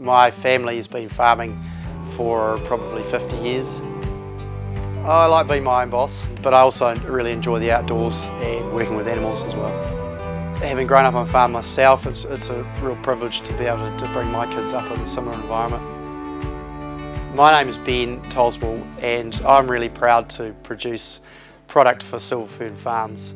My family's been farming for probably 50 years. I like being my own boss, but I also really enjoy the outdoors and working with animals as well. Having grown up on a farm myself, it's, it's a real privilege to be able to, to bring my kids up in a similar environment. My name is Ben Toswell and I'm really proud to produce product for Silver Fern Farms.